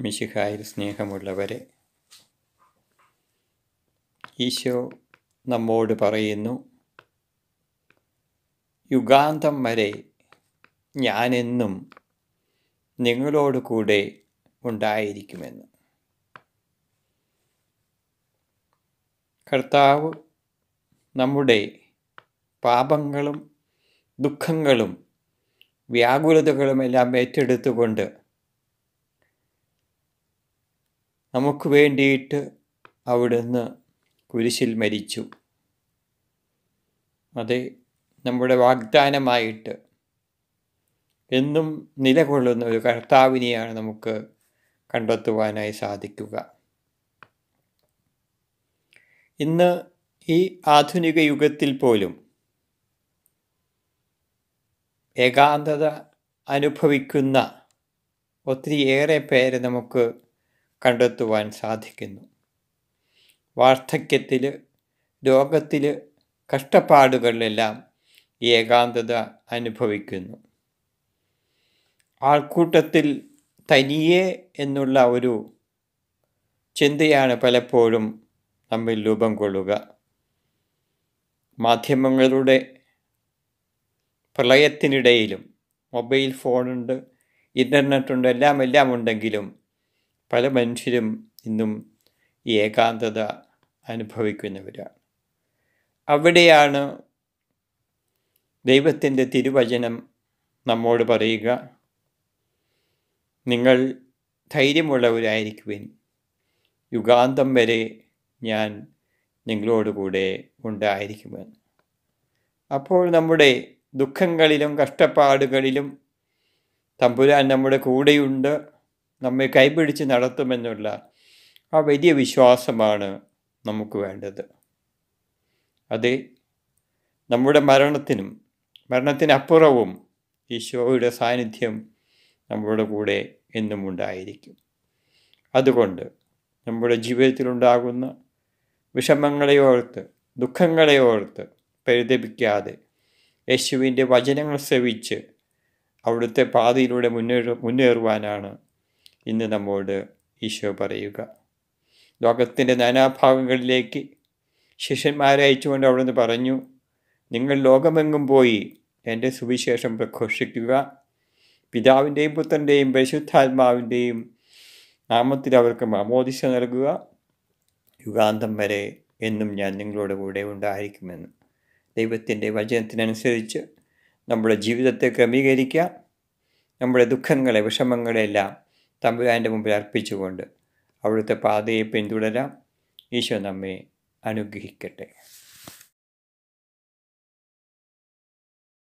മിശിഹായിൽ സ്നേഹമുള്ളവരെ ഈശോ നമ്മോട് പറയുന്നു യുഗാന്തം വരെ ഞാനെന്നും നിങ്ങളോട് കൂടെ ഉണ്ടായിരിക്കുമെന്ന്. കർത്താവ് നമ്മുടെ പാപങ്ങളും ദുഃഖങ്ങളും വ്യാകുലതകളുമെല്ലാം ഏറ്റെടുത്തുകൊണ്ട് നമുക്ക് വേണ്ടിയിട്ട് അവിടുന്ന് കുരിശിൽ മരിച്ചു. അത് നമ്മുടെ വാഗ്ദാനമായിട്ട് എന്നും നിലകൊള്ളുന്ന ഒരു കർത്താവിനെയാണ് നമുക്ക് കണ്ടെത്തുവാനായി സാധിക്കുക. ഇന്ന് ഈ ആധുനിക യുഗത്തിൽ പോലും ഏകാന്തത അനുഭവിക്കുന്ന ഒത്തിരിയേറെ പേരെ നമുക്ക് കണ്ടെത്തുവാൻ സാധിക്കുന്നു. വാർദ്ധക്യത്തിൽ രോഗത്തിൽ കഷ്ടപ്പാടുകളിലെല്ലാം ഏകാന്തത അനുഭവിക്കുന്നു. ആൾക്കൂട്ടത്തിൽ തനിയെ എന്നുള്ള ഒരു ചിന്തയാണ് പലപ്പോഴും നമ്മിൽ രൂപം കൊള്ളുക. മാധ്യമങ്ങളുടെ പ്രളയത്തിനിടയിലും മൊബൈൽ ഫോണുണ്ട് ഇന്റർനെറ്റുണ്ട് എല്ലാം എല്ലാം ഉണ്ടെങ്കിലും പല മനുഷ്യരും ഇന്നും ഏകാന്തത അനുഭവിക്കുന്നവരാണ് അവിടെയാണ് ദൈവത്തിന്റെ തിരുവചനം നമ്മോട് പറയുക നിങ്ങൾ ധൈര്യമുള്ളവരായിരിക്കുവിൻ. യുഗാന്തം വരെ ഞാൻ നിങ്ങളോടുകൂടെ ഉണ്ടായിരിക്കുമെന്ന്. അപ്പോൾ നമ്മുടെ ദുഃഖങ്ങളിലും കഷ്ടപ്പാടുകളിലും തമ്പുരാൻ നമ്മുടെ കൂടെയുണ്ട്. നമ്മെ കൈപിടിച്ച് നടത്തുമെന്നുള്ള ആ വലിയ വിശ്വാസമാണ് നമുക്ക് വേണ്ടത്. അതെ നമ്മുടെ മരണത്തിനും മരണത്തിനപ്പുറവും ഈശോയുടെ സാന്നിധ്യം നമ്മുടെ കൂടെ എന്നും ഉണ്ടായിരിക്കും. അതുകൊണ്ട് നമ്മുടെ ജീവിതത്തിലുണ്ടാകുന്ന വിഷമങ്ങളെ ഓർത്ത് ദുഃഖങ്ങളെ ഓർത്ത് പരിതപിക്കാതെ യേശുവിന്റെ വചനങ്ങൾ ശ്രവിച്ച് അവിടുത്തെ പാതയിലൂടെ മുന്നേറ മുന്നേറുവാനാണ് ഇന്ന് നമ്മോട് ഈശോ പറയുക. ലോകത്തിന്റെ നാനാഭാഗങ്ങളിലേക്ക് ശിഷ്യന്മാരെ അയച്ചുകൊണ്ട് അവിടുന്ന് പറഞ്ഞു നിങ്ങൾ ലോകമെങ്ങും പോയി എന്റെ സുവിശേഷം പ്രഘോഷിക്കുക. പിതാവിന്റെയും പുത്രന്റെയും പരിശുദ്ധാത്മാവിന്റെയും നാമത്തിൽ അവർക്ക് മാമോദിശ നൽകുക. യുഗാന്തം വരെ എന്നും ഞാൻ നിങ്ങളുടെ കൂടെ ഉണ്ടായിരിക്കുമെന്ന്. ദൈവത്തിന്റെ വചനത്തിനനുസരിച്ച് നമ്മുടെ ജീവിതത്തെ ക്രമീകരിക്കുക. നമ്മുടെ ദുഃഖങ്ങളെ വിഷമങ്ങളെല്ലാം തമ്പുരാന്റെ മുമ്പിൽ അർപ്പിച്ചുകൊണ്ട് അവിടുത്തെ പാതയെ പിന്തുടരാം. ഈശോ നമ്മെ അനുഗ്രഹിക്കട്ടെ.